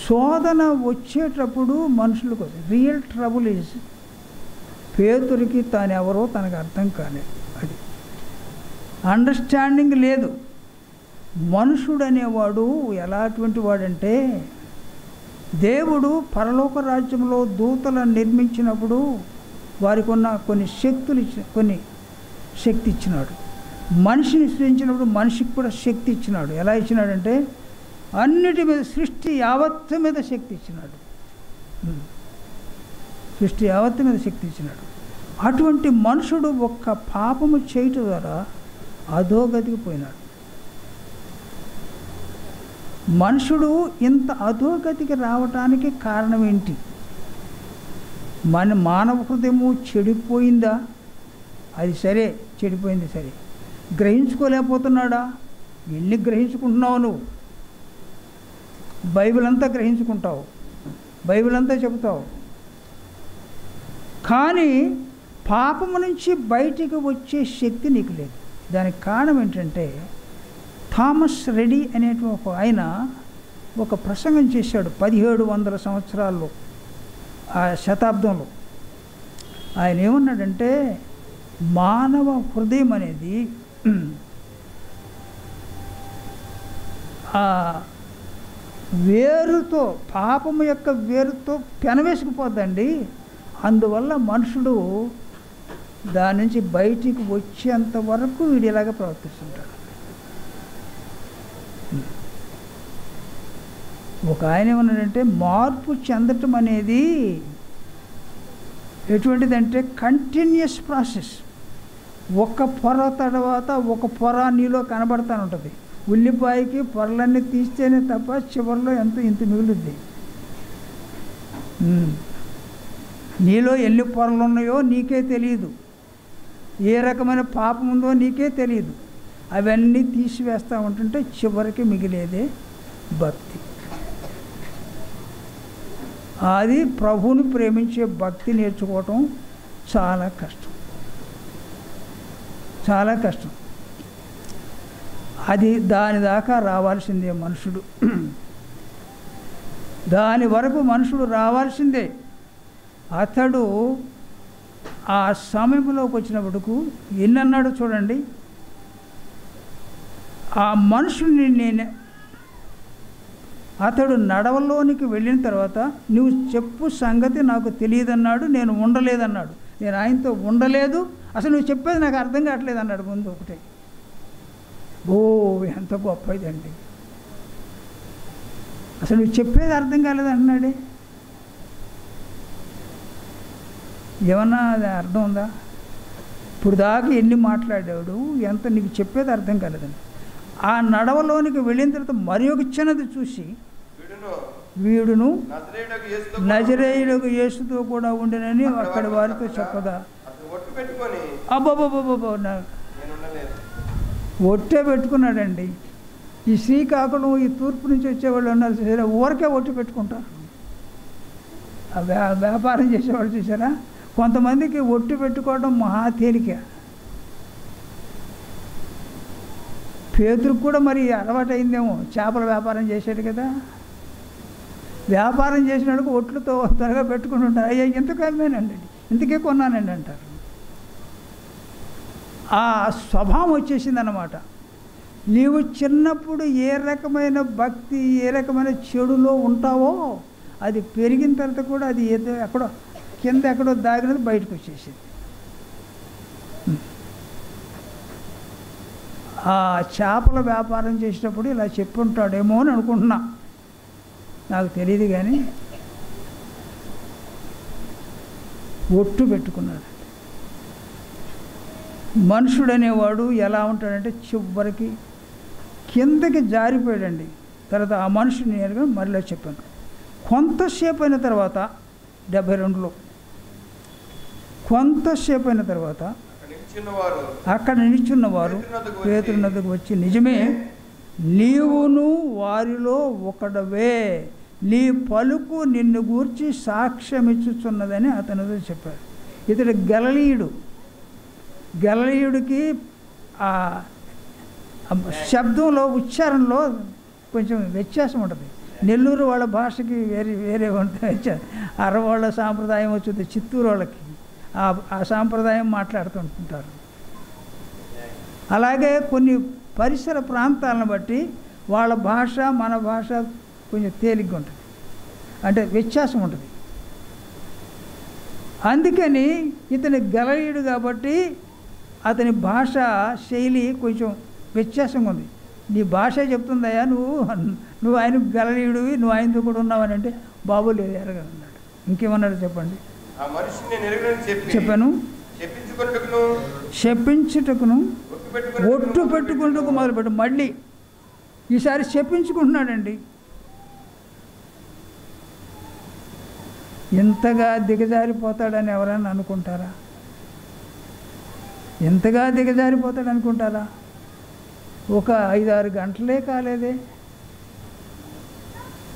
శోధన వచ్చేటప్పుడు మనుషులకు రియల్ ట్రబుల్ ఈజ్ పేతురికి తాను ఎవరో తనకు అర్థం కాలేదు. అది. అండర్స్టాండింగ్ లేదు. మనుషుడు అనేవాడు ఎలాంటి వాడంటే దేవుడు పరలోక రాజ్యంలో దూతలను నిర్మించినప్పుడు వారికి ఉన్న కొన్ని శక్తులు కొన్ని శక్తి ఇచ్చినాడు. మనిషిని సృష్టించినప్పుడు మనిషికి కూడా శక్తి ఇచ్చినాడు. ఎలా ఇచ్చినాడంటే అన్నిటి మీద సృష్టి యావత్తు మీద శక్తి ఇచ్చినాడు. సృష్టి యావత్తు మీద శక్తి ఇచ్చినాడు. అటువంటి మనుషుడు ఒక్క పాపము చేయటం ద్వారా అధోగతికి పోయినాడు. మనుషుడు ఇంత అధోగతికి రావటానికి కారణం ఏంటి మన మానవ హృదయము చెడిపోయిందా? అది సరే చెడిపోయింది సరే. గ్రహించుకోలేకపోతున్నాడా? ఎన్ని గ్రహించుకుంటున్నావు నువ్వు? బైబిల్ అంతా గ్రహించుకుంటావు. బైబిల్ అంతా చెబుతావు. కానీ పాపము నుంచి బయటికి వచ్చే శక్తి నీకు లేదు. దానికి కారణం ఏంటంటే థామస్ రెడీ అనేటువంటి ఒక ఆయన ఒక ప్రసంగం చేశాడు పదిహేడు వందల సంవత్సరాల్లో ఆ శతాబ్దంలో. ఆయన ఏమన్నాడంటే మానవ హృదయం అనేది వేరుతో పాపము యొక్క వేరుతో పెనవేసుకుపోద్దండి. అందువల్ల మనుషుడు దాని నుంచి బయటికి వచ్చేంత వరకు వీడు ఇలాగ ప్రవర్తిస్తుంటాడు. ఒక ఆయన ఏమన్నాడంటే మార్పు చెందటం అనేది ఎటువంటిదంటే కంటిన్యూస్ ప్రాసెస్ ఒక పొర తర్వాత ఒక పొర నీలో కనబడతా ఉంటుంది ఉల్లిపాయకి పొరలన్నీ తీస్తేనే తప్ప చివరిలో ఎంత ఇంత మిగులుద్ది. నీలో ఎన్ని పొరలు ఉన్నాయో నీకే తెలియదు. ఏ రకమైన పాపం ఉందో నీకే తెలియదు. అవన్నీ తీసివేస్తూ ఉంటుంటే చివరికి మిగిలేదే భక్తి. అది ప్రభువుని ప్రేమించే భక్తి నేర్చుకోవటం చాలా కష్టం. చాలా కష్టం. అది దాని దాకా రావాల్సిందే మనుషుడు. దాని వరకు మనుషుడు రావాల్సిందే. అతడు ఆ సమయంలోకి వచ్చినప్పటికు ఎన్నన్నాడు చూడండి. ఆ మనుషుని నేను అతడు నడవలోనికి వెళ్ళిన తర్వాత నువ్వు చెప్పు సంగతి నాకు తెలియదన్నాడు నేను ఉండలేదన్నాడు. నేను ఆయనతో ఉండలేదు. అసలు నువ్వు చెప్పేది నాకు అర్థం కావట్లేదు అన్నాడు ముందు ఒకటే. ఓ ఎంత గొప్ప ఇదండి. అసలు నువ్వు చెప్పేది అర్థం కాలేదు అన్నాడే ఏమన్నా అది అర్థం ఉందా? ఇప్పుడు దాకా ఎన్ని మాట్లాడాడు ఎంత నీకు చెప్పేది అర్థం కాలేదండి. ఆ నడవలోనికి వెళ్ళిన తర్వాత మరి ఒక చిన్నది చూసి వీడును నజరేయుడకు యేసుతో కూడా ఉండినని అక్కడి వారితో చెప్పగా ఒట్టు పెట్టుకున్నాడండి. ఈ శ్రీకాకుళం ఈ తూర్పు నుంచి వచ్చేవాళ్ళు ఉన్నారు చూసారా? ఊరికే ఒట్టు పెట్టుకుంటారు. వ్యాపారం చేసేవాళ్ళు చూసారా? కొంతమందికి ఒట్టు పెట్టుకోవడం మహా తేలిక. పేదలకు కూడా మరి అలవాటైందేమో. చేపల వ్యాపారం చేశాడు కదా. వ్యాపారం చేసినందుకు ఒట్లతో త్వరగా పెట్టుకుని ఉంటారు. అయ్యా ఇంతకు అమ్మానండి. ఇంతకే కొన్నానండి అంటారు. ఆ స్వభావం వచ్చేసిందన్నమాట. నీవు చిన్నప్పుడు ఏ రకమైన భక్తి ఏ రకమైన చెడులో ఉంటావో అది పెరిగిన తర్వాత కూడా అది ఏదో ఎక్కడో కింద ఎక్కడో దాగినది బయటకు వచ్చేసింది. ఆ చేపల వ్యాపారం చేసేటప్పుడు ఇలా చెప్పుంటాడేమో అని అనుకుంటున్నా. నాకు తెలియదు కానీ ఒట్టు పెట్టుకున్నాడు. మనుషుడు అనేవాడు ఎలా ఉంటాడంటే చివరికి కిందకి జారిపోయాడండి. తర్వాత ఆ మనుషుని నేరుగా మరలా చెప్పాను. కొంతసేపు అయిన తర్వాత డెబ్బై రెండులో కొంతసేపు అయిన తర్వాత అక్కడ నిలిచిన్నవారు నద్దకు వచ్చి నిజమే నీవును వారిలో ఒకడవే. నీ పలుకు నిన్ను గూర్చి సాక్ష్యం ఇచ్చుచున్నదని అతనితో చెప్పాడు. ఇతడు గలలీయుడు. గలలీయుడికి ఆ శబ్దంలో ఉచ్చారణలో కొంచెం వ్యత్యాసం ఉంటుంది. నెల్లూరు వాళ్ళ భాషకి వేరే వేరే ఉంటుంది. అరవాళ్ళ సాంప్రదాయం వచ్చింది చిత్తూరు వాళ్ళకి. ఆ సాంప్రదాయం మాట్లాడుతుంటుంటారు అలాగే కొన్ని పరిసర ప్రాంతాలను బట్టి వాళ్ళ భాష మన భాష కొంచెం తేలిగ్గా ఉంటుంది. అంటే వ్యత్యాసం ఉంటుంది. అందుకని ఇతని గలయుడు కాబట్టి అతని భాష శైలి కొంచెం వ్యత్యాసంగా ఉంది. నీ భాష చెప్తుందయ్యా నువ్వు నువ్వు ఆయన గలయుడివి నువ్వు ఆయనతో కూడా ఉన్నావని అంటే బాబు లేదు ఎరగన్నాడు ఇంకేమన్నాడు చెప్పండి? చెప్పాను. చెప్పించుటకును ఒట్టు పెట్టుకుంటూ మొదలుపెట్టు. మళ్ళీ ఈసారి చెప్పించుకుంటున్నాడండి. ఇంతగా దిగజారిపోతాడని ఎవరైనా అనుకుంటారా? ఎంతగా దిగజారిపోతాడు అనుకుంటారా ఒక ఐదారు గంటలే కాలేదే.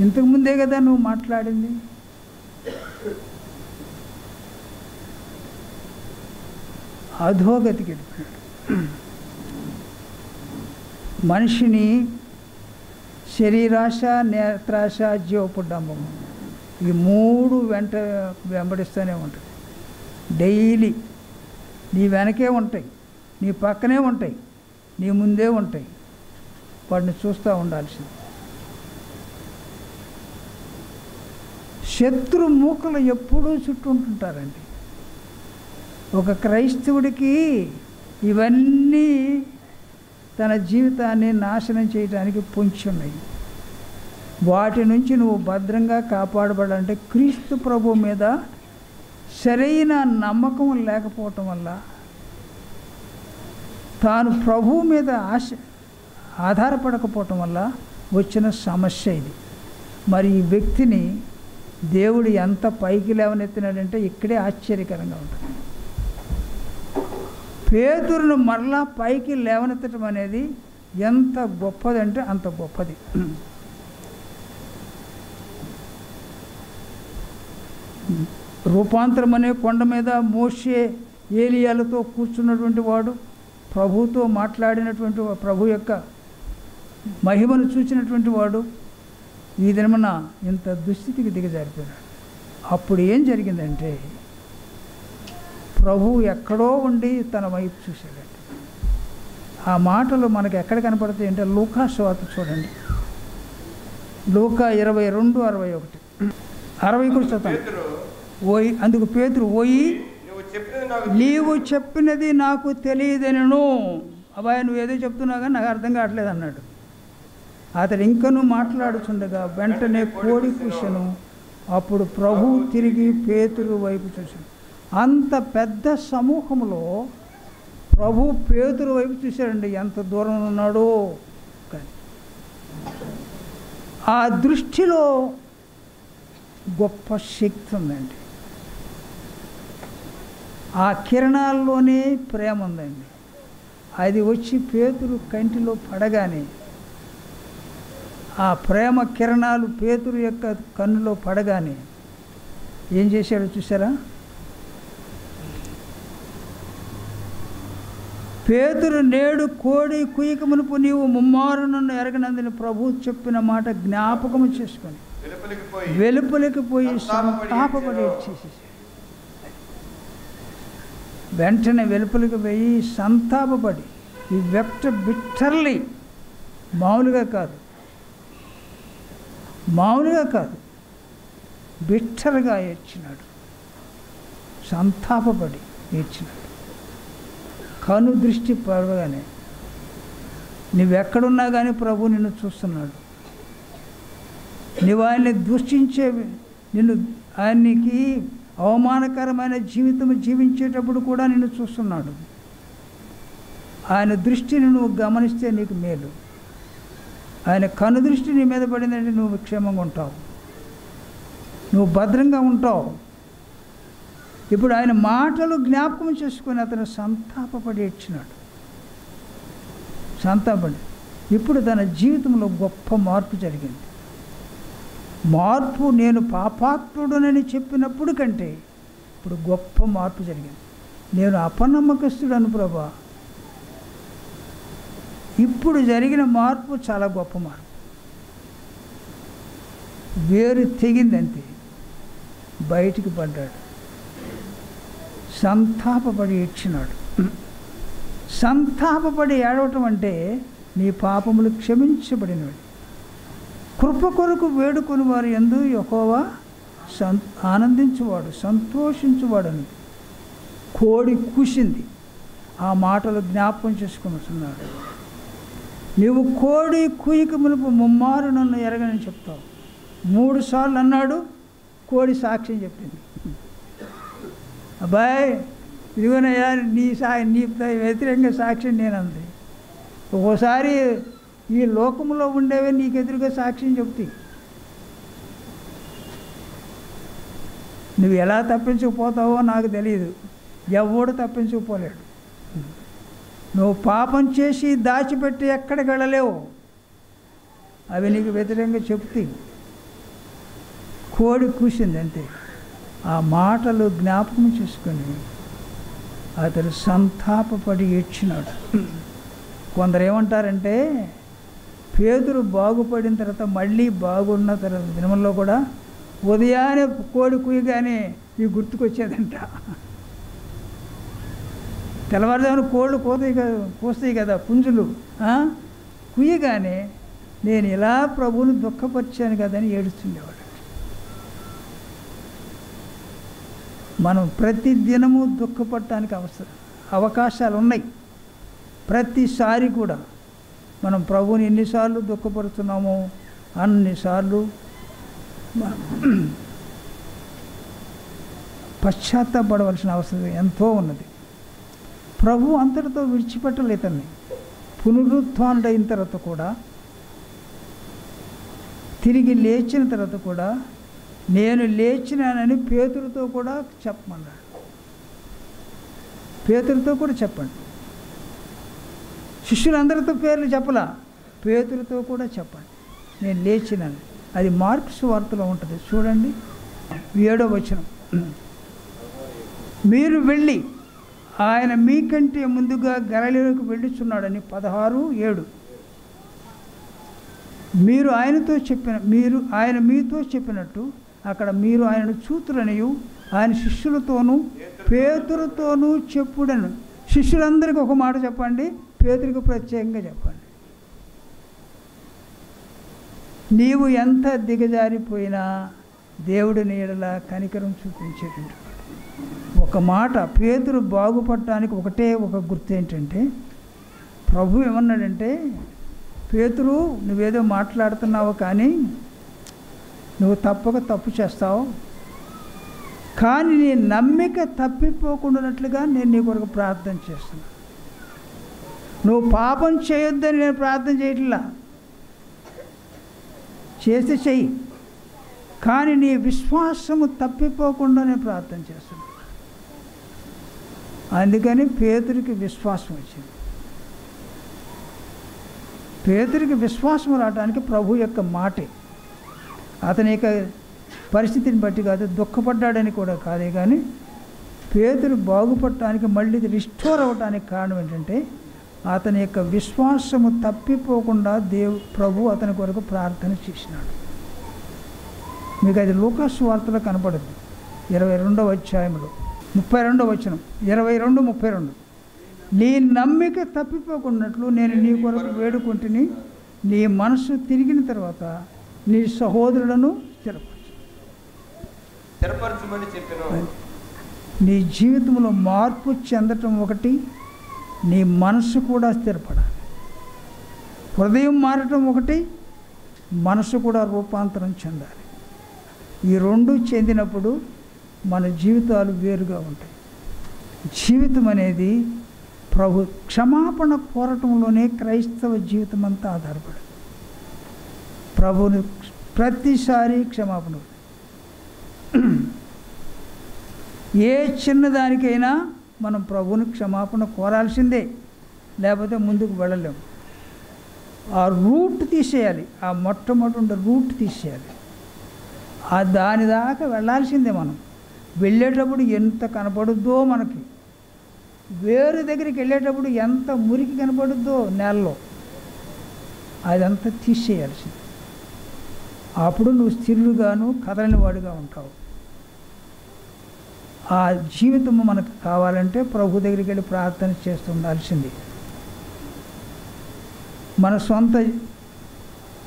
ఇంతకు ముందే కదా నువ్వు మాట్లాడింది. అధోగతికి వెళ్ళిపోయాడు మనిషిని శరీరాశ నేత్రాశ జీవపుడ్డంబము ఈ మూడు వెంట వెంబడిస్తూనే ఉంటుంది డైలీ నీ వెనకే ఉంటాయి నీ పక్కనే ఉంటాయి నీ ముందే ఉంటాయి. వాటిని చూస్తూ ఉండాల్సింది. శత్రు మూకలు ఎప్పుడూ చుట్టూంటుంటారండి ఒక క్రైస్తవుడికి ఇవన్నీ తన జీవితాన్ని నాశనం చేయడానికి పుంచున్నాయి వాటి నుంచి నువ్వు భద్రంగా కాపాడబడాలంటే క్రీస్తు ప్రభు మీద సరైన నమ్మకం లేకపోవటం వల్ల తాను ప్రభువు మీద ఆశ ఆధారపడకపోవటం వల్ల వచ్చిన సమస్య ఇది. మరి ఈ వ్యక్తిని దేవుడు ఎంత పైకి లేవనెత్తినాడంటే ఇక్కడే ఆశ్చర్యకరంగా ఉంటుంది. పేతురును మరలా పైకి లేవనెత్తడం అనేది ఎంత గొప్పదంటే అంత గొప్పది. రూపాంతరం అనే కొండ మీద మోషే ఏలియాలతో కూర్చున్నటువంటి వాడు ప్రభుతో మాట్లాడినటువంటి ప్రభు యొక్క మహిమను చూచినటువంటి వాడు ఈ దినమన ఇంత దుస్థితికి దిగజారిపోయాడు. అప్పుడు ఏం జరిగిందంటే ప్రభువు ఎక్కడో ఉండి తన వైపు చూశాడండి. ఆ మాటలు మనకు ఎక్కడ కనపడతాయి అంటే లూకా శోత చూడండి. లూకా ఇరవై రెండు అరవై ఒకటి. అరవై పేతురు ఓయి అందుకు పేతురు ఓయి నువ్వు చెప్పినది నాకు నీవు చెప్పినది నాకు తెలియదనను. అబ్బాయి నువ్వు ఏదో చెప్తున్నావు కానీ నాకు అర్థం కావట్లేదు అన్నాడు. అతడు ఇంకనూ మాట్లాడుచుండగా వెంటనే కోడి కూసెను అప్పుడు ప్రభు తిరిగి పేతురు వైపు చూశాడు. అంత పెద్ద సమూహంలో ప్రభు పేతురు వైపు చూశాడండి ఎంత దూరం ఉన్నాడో. ఆ దృష్టిలో గొప్ప శక్తి ఉందండి. ఆ కిరణాల్లోనే ప్రేమ ఉందండి. అది వచ్చి పేతురు కంటిలో పడగానే ఆ ప్రేమ కిరణాలు పేతురు యొక్క కన్నులో పడగానే ఏం చేశాడో చూసారా పేతురు నేడు కోడి కుయిక మునుపు నీవు ముమ్మారు నన్ను ఎరగనందుని ప్రభు చెప్పిన మాట జ్ఞాపకము చేసుకొని వెలుపలికి పోయి. చేసేసాడు వెంటనే వెలుపలికి పోయి సంతాపపడి ఈ వెప్ట బిట్టర్లీ మామూలుగా కాదు మామూలుగా కాదు బిట్టరుగా ఏడ్చినాడు సంతాపపడి ఏడ్చినాడు కను దృష్టి పడగానే నువ్వెక్కడున్నా కానీ ప్రభు నిన్ను చూస్తున్నాడు. నువ్వు ఆయన్ని దృష్టించే నిన్ను ఆయనకి అవమానకరమైన జీవితం జీవించేటప్పుడు కూడా నిన్ను చూస్తున్నాడు. ఆయన దృష్టిని నువ్వు గమనిస్తే నీకు మేలు. ఆయన కను దృష్టి నీ మీద పడిందంటే నువ్వు క్షేమంగా ఉంటావు. నువ్వు భద్రంగా ఉంటావు. ఇప్పుడు ఆయన మాటలు జ్ఞాపకం చేసుకొని అతను సంతాపపడి ఇచ్చినాడు సంతాపడి ఇప్పుడు తన జీవితంలో గొప్ప మార్పు జరిగింది. మార్పు నేను పాపాత్ముడునని చెప్పినప్పుడు కంటే ఇప్పుడు గొప్ప మార్పు జరిగింది. నేను అపనమ్మకస్తుడను ప్రభా. ఇప్పుడు జరిగిన మార్పు చాలా గొప్ప మార్పు. వేరు తెగిందంతే. బయటికి పడ్డాడు. సంతాపపడి ఏడ్చినాడు సంతాపపడి ఏడవటం అంటే నీ పాపములు క్షమించబడినవి. కృప కొరకు వేడుకొని వారు ఎందు యహోవా సం ఆనందించువాడు అని కోడి కూసింది. ఆ మాటలు జ్ఞాపకం చేసుకుంటున్నాడు నీవు కోడి కుయిక మునుపు ముమ్మారు నన్ను ఎరగని చెప్తావు. మూడు సార్లు అన్నాడు కోడి సాక్ష్యం చెప్పింది. అబ్బాయి ఇదిగోనయ్యా నీ సా నీ వ్యతిరేకంగా సాక్ష్యం నేనంది. ఒక్కోసారి ఈ లోకంలో ఉండేవే నీకు ఎదురుగా సాక్ష్యం చెప్తాయి నువ్వు ఎలా తప్పించుకుపోతావో నాకు తెలియదు ఎవడు తప్పించుకుపోలేడు. నువ్వు పాపం చేసి దాచిపెట్టి ఎక్కడికి వెళ్ళలేవు. అవి నీకు వ్యతిరేకంగా చెప్తాయి కోడి కూసింది అంతే. ఆ మాటలు జ్ఞాపకం చేసుకొని అతడు సంతాపపడి ఏడ్చినాడు. కొందరు ఏమంటారంటే పేదరు బాగుపడిన తర్వాత మళ్ళీ బాగున్న తర్వాత దినంలో కూడా ఉదయాన్నే కోడి కుయ్యగానే ఈ గుర్తుకొచ్చేదంట. తెల్లవారుజామున కోళ్ళు కోతాయి కదా కోస్తాయి కదా పుంజులు కుయ్యగానే నేను ఇలా ప్రభువుని దుఃఖపరిచాను కదని ఏడుస్తుండేవాడు. మనం ప్రతి దినము దుఃఖపడటానికి అవసరం. అవకాశాలు ఉన్నాయి ప్రతిసారి కూడా మనం ప్రభువుని ఎన్నిసార్లు దుఃఖపడుతున్నామో అన్నిసార్లు పశ్చాత్తాపడవలసిన అవసరం ఎంతో ఉన్నది. ప్రభు అంతటితో విడిచిపెట్టలేతన్ని పునరుత్డైన తర్వాత కూడా తిరిగి లేచిన తర్వాత కూడా నేను లేచినానని పేతులతో కూడా చెప్పమన్నాడు. పేతులతో కూడా చెప్పండి. శిష్యులందరితో పేర్లు చెప్పలా. పేతులతో కూడా చెప్పండి. నేను లేచినాను. అది మార్క్స్ వార్తలో ఉంటుంది. చూడండి. ఏడో వచనం. మీరు వెళ్ళి ఆయన మీకంటే ముందుగా గలలోకి వెళ్ళుచున్నాడని పదహారు ఏడు. మీరు ఆయనతో చెప్పిన మీరు ఆయన మీతో చెప్పినట్టు అక్కడ మీరు ఆయనను చూతురనియు ఆయన శిష్యులతోనూ పేతురుతోనూ చెప్పుడను. శిష్యులందరికీ ఒక మాట చెప్పండి పేతురికి ప్రత్యేకంగా చెప్పండి. నీవు ఎంత దిగజారిపోయినా దేవుడి నీడల కనికరం చూపించేటువంటి ఒక మాట పేతురు బాగుపడటానికి ఒకటే ఒక గుర్తు ఏంటంటే ప్రభు ఏమన్నాడంటే పేతురు నువ్వేదో మాట్లాడుతున్నావు కానీ నువ్వు తప్పక తప్పు చేస్తావు. కానీ నీ నమ్మిక తప్పిపోకుండానట్లుగా నేను నీ కొరకు ప్రార్థన చేస్తున్నా. నువ్వు పాపం చేయొద్దని నేను ప్రార్థన చేయట్లా. చేస్తే చెయ్యి. కానీ నీ విశ్వాసము తప్పిపోకుండా నేను ప్రార్థన చేస్తున్నా. అందుకని పేతురికి విశ్వాసం వచ్చింది. పేదరికి విశ్వాసం రావడానికి ప్రభు యొక్క మాటే. అతని యొక్క పరిస్థితిని బట్టి కాదు దుఃఖపడ్డాడని కూడా కాదే కానీ పేదలు బాగుపడటానికి మళ్ళీ రిస్టోర్ అవ్వటానికి కారణం ఏంటంటే అతని యొక్క విశ్వాసము తప్పిపోకుండా దేవు ప్రభు అతని కొరకు ప్రార్థన చేసినాడు. మీకు అది లోకాసు వార్తలో కనపడుతుంది ఇరవై రెండవ అధ్యాయంలో. ముప్పై రెండవ వచనం. ఇరవై రెండు ముప్పై రెండు. నీ నమ్మిక తప్పిపోకున్నట్లు నేను నీ కొరకు వేడుకుంటుని నీ మనసు తిరిగిన తర్వాత నీ సహోదరులను స్థిరపరచు స్థిరపరచమని చెప్పాను నీ జీవితంలో మార్పు చెందటం ఒకటి నీ మనసు కూడా స్థిరపడాలి. హృదయం మారటం ఒకటి మనసు కూడా రూపాంతరం చెందాలి. ఈ రెండు చెందినప్పుడు మన జీవితాలు వేరుగా ఉంటాయి. జీవితం అనేది ప్రభు క్షమాపణ కోరటంలోనే క్రైస్తవ జీవితం అంతా ఆధారపడదు ప్రభుని ప్రతిసారి క్షమాపణ. ఏ చిన్నదానికైనా మనం ప్రభుని క్షమాపణ కోరాల్సిందే. లేకపోతే ముందుకు వెళ్ళలేము ఆ రూట్ తీసేయాలి. ఆ మొట్టమొదటి రూట్ తీసేయాలి. ఆ దాని దాకా వెళ్ళాల్సిందే మనం. వెళ్ళేటప్పుడు ఎంత కనపడుద్దో మనకి. వేరు దగ్గరికి వెళ్ళేటప్పుడు ఎంత మురికి కనపడుద్దో నెలలో. అదంతా తీసేయాల్సింది. అప్పుడు నువ్వు స్థిరుడుగాను కదలని వాడుగా ఉంటావు. ఆ జీవితము మనకు కావాలంటే ప్రభు దగ్గరికి వెళ్ళి ప్రార్థన చేస్తూ ఉండాల్సింది. మన సొంత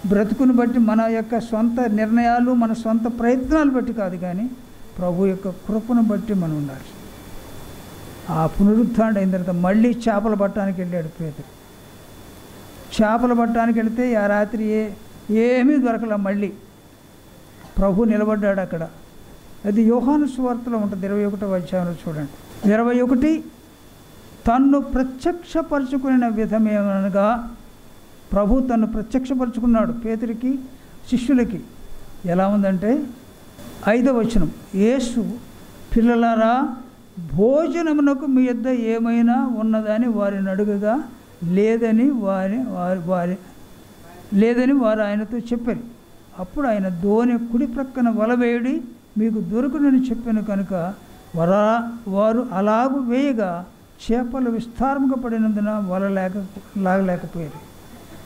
బ్రతుకును బట్టి మన యొక్క సొంత నిర్ణయాలు మన సొంత ప్రయత్నాలు బట్టి కాదు కానీ ప్రభు యొక్క కృపను బట్టి మనం ఉండాలి. ఆ పునరుత్థానం అయిన తర్వాత మళ్ళీ చేపలు పట్టడానికి వెళ్ళాడు పేదరు చేపలు పట్టడానికి వెళితే ఆ రాత్రి ఏ ఏమీ దొరకలే మళ్ళీ. ప్రభు నిలబడ్డాడు అక్కడ. అది యోహాను స్వార్తలో ఉంటుంది ఇరవై ఒకటో అధ్యాయంలో చూడండి. ఇరవై ఒకటి తన్ను ప్రత్యక్షపరచుకునే విధమేమనగా ప్రభు తను ప్రత్యక్షపరచుకున్నాడు పేదరికి శిష్యులకి. ఎలా ఉందంటే ఐదవ వచనం యేసు పిల్లలారా భోజనమునకు మీ యొద్ద ఏమైనా ఉన్నదని వారిని అడుగగా లేదని వారి వారి వారి లేదని వారు ఆయనతో చెప్పారు. అప్పుడు ఆయన ధోని కుడి ప్రక్కన వలవేయుడి మీకు దొరుకునని చెప్పాను కనుక వరా వారు అలాగు వేయగా చేపలు విస్తారముగా పడినందున వల లేక లాగలేకపోయారు.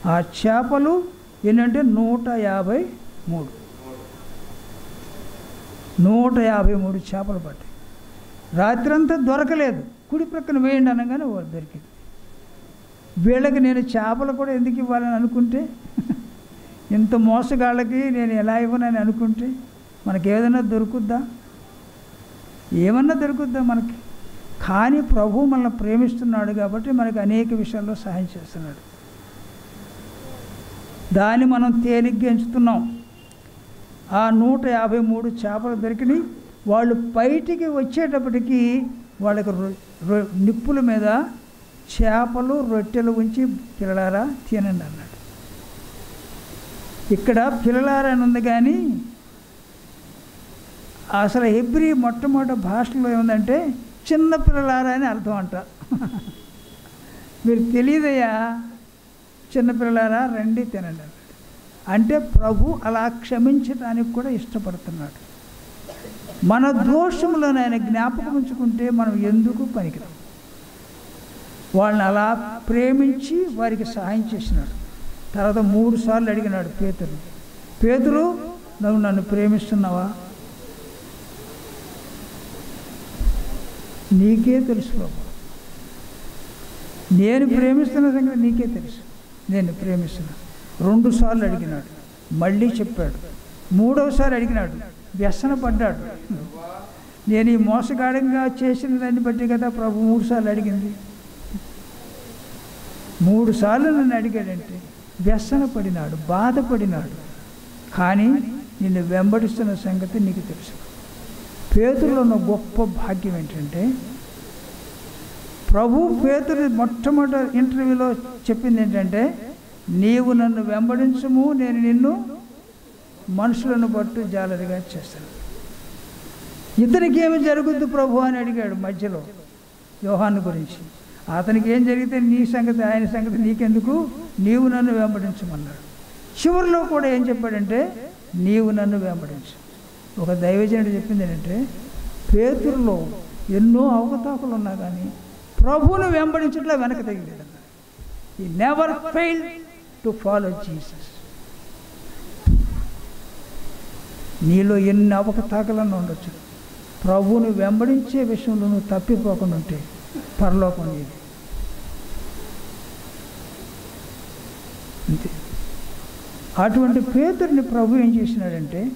ఆ చేపలు ఏంటంటే నూట యాభై మూడు. నూట యాభై మూడు చేపలు పట్టాయి రాత్రంతా దొరకలేదు. కుడి ప్రక్కన వేయండి అనగానే వారు దొరికింది వీళ్ళకి నేను చేపలు కూడా ఎందుకు ఇవ్వాలని అనుకుంటే ఇంత మోసగాళ్ళకి నేను ఎలా ఇవ్వనని అనుకుంటే మనకి ఏదైనా దొరుకుద్దా? ఏమన్నా దొరుకుద్దా మనకి? కానీ ప్రభు మనల్ని ప్రేమిస్తున్నాడు కాబట్టి మనకి అనేక విషయాల్లో సహాయం చేస్తున్నాడు. దాన్ని మనం తేలిగ్గా ఎంచుతున్నాం ఆ నూట యాభై మూడు చేపలు దొరికినాయి. వాళ్ళు బయటికి వచ్చేటప్పటికి వాళ్ళకి రొ- రొ- నిప్పుల మీద చేపలు రొట్టెలు ఉంచి పిల్లలారా తినండి అన్నాడు. ఇక్కడ పిల్లలారా అని ఉంది కానీ అసలు హెబ్రి మొట్టమొదటి భాషలో ఏముందంటే చిన్న పిల్లలారా అని అర్థం అంట. మీరు తెలియదయ్యా? చిన్నపిల్లలారా రండి తినండి అన్నాడు. అంటే ప్రభు అలా క్షమించడానికి కూడా ఇష్టపడుతున్నాడు. మన దోషములను ఆయన జ్ఞాపకం ఉంచుకుంటే మనం ఎందుకు పనికిరాం? వాళ్ళని అలా ప్రేమించి వారికి సహాయం చేసినాడు. తర్వాత మూడు సార్లు అడిగినాడు పేతురు పేతురు నువ్వు నన్ను ప్రేమిస్తున్నావా? నీకే తెలుసు బాబు. నేను ప్రేమిస్తున్న సంగతి నీకే తెలుసు. నేను ప్రేమిస్తున్నా. రెండు సార్లు అడిగినాడు. మళ్ళీ చెప్పాడు. మూడవసారి అడిగినాడు. వ్యసన పడ్డాడు. నేను ఈ మోసగాడంగా చేసిన దాన్ని బట్టి కదా ప్రభు మూడు సార్లు అడిగింది. మూడు సార్లు నన్ను అడిగాడంటే వ్యసన పడినాడు బాధపడినాడు కానీ నిన్ను వెంబడిస్తున్న సంగతి నీకు తెలుసు. పేతుల్లో ఉన్న గొప్ప భాగ్యం ఏంటంటే ప్రభు పేతురు మొట్టమొదటి ఇంటర్వ్యూలో చెప్పింది ఏంటంటే నీవు నన్ను వెంబడించము నేను నిన్ను మనుషులను బట్టు జాలరిగా చేస్తాను. ఇతనికి ఏమి జరుగుద్ది ప్రభు అని అడిగాడు మధ్యలో యోహాను గురించి. అతనికి ఏం జరిగితే నీ సంగతి ఆయన సంగతి నీకెందుకు? నీవు నన్ను వెంబడించమన్నాడు. చివరిలో కూడా ఏం చెప్పాడంటే నీవు నన్ను వెంబడించు. ఒక దైవజనుడు చెప్పింది ఏంటంటే పేతురులో ఎన్నో అవకతవకలు ఉన్నా కానీ ప్రభువును వెంబడించట్లో వెనక తగిలేదన్న ఈ never fail to follow Jesus నీలో ఎన్ని అవకతవకలన్నా ఉండొచ్చు. ప్రభువును వెంబడించే విషయంలో నువ్వు తప్పిపోకుండా ఉంటే పరలోకం నీది. అంతే. అటువంటి పేదరిని ప్రభు ఏం చేసినాడంటే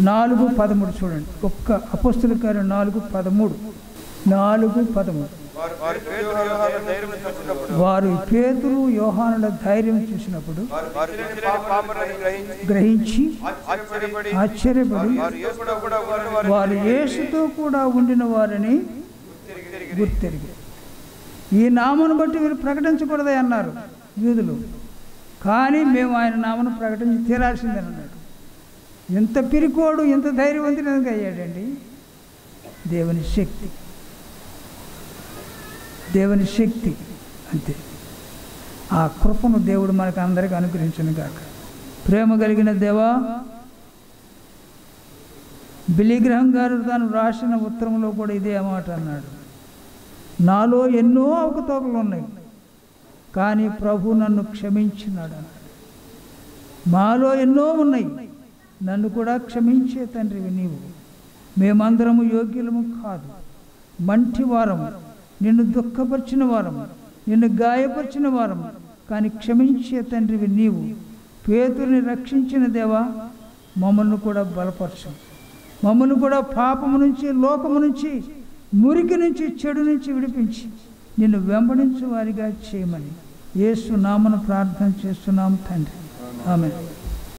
నాలుగు పదమూడు చూడండి. ఒక్క అపస్తుల కార్యం నాలుగు పదమూడు. నాలుగు పదమూడు. వారు వారి పేతురు యోహాను ధైర్యం చూసినప్పుడు వారు పేతురు యోహానుల ధైర్యం చూసినప్పుడు గ్రహించి ఆశ్చర్యపడి వారు యేసుతో కూడా ఉండిన వారిని తిరిగి తిరిగి గుర్తెరిగి. ఈ నామను బట్టి వీరు ప్రకటించకూడదే అన్నారు యూదులు. కానీ మేము ఆయన నామను ప్రకటించి తీరాల్సిందని అన్నాడు. ఎంత పిరికోడు ఎంత ధైర్యవంతుడు అయ్యాడండి? దేవుని శక్తి. దేవుని శక్తి అంతే. ఆ కృపను దేవుడు మనకు అందరికీ అనుగ్రహించను కాక ప్రేమ కలిగిన దేవా బిలిగ్రహం గారు తాను రాసిన ఉత్తరంలో కూడా ఇదే మాట అన్నాడు. నాలో ఎన్నో అవకతవకలు ఉన్నాయి కానీ ప్రభు నన్ను క్షమించినాడు అన్నాడు. మాలో ఎన్నో ఉన్నాయి నన్ను కూడా క్షమించే తండ్రివి నీవు. మేమందరము యోగ్యులము కాదు మంటి వారము. నిన్ను దుఃఖపరిచిన వారము నిన్ను గాయపరిచిన వారము కానీ క్షమించే తండ్రివి నీవు. పేతుని రక్షించిన దేవా మమ్మల్ని కూడా బలపరచు. మమ్మల్ని కూడా పాపము నుంచి లోకము నుంచి మురికి నుంచి చెడు నుంచి విడిపించి నిన్ను వెంబడించు వారిగా చేయమని ఏసునామను నామను ప్రార్థన చేస్తున్నాం తండ్రి. ఆమె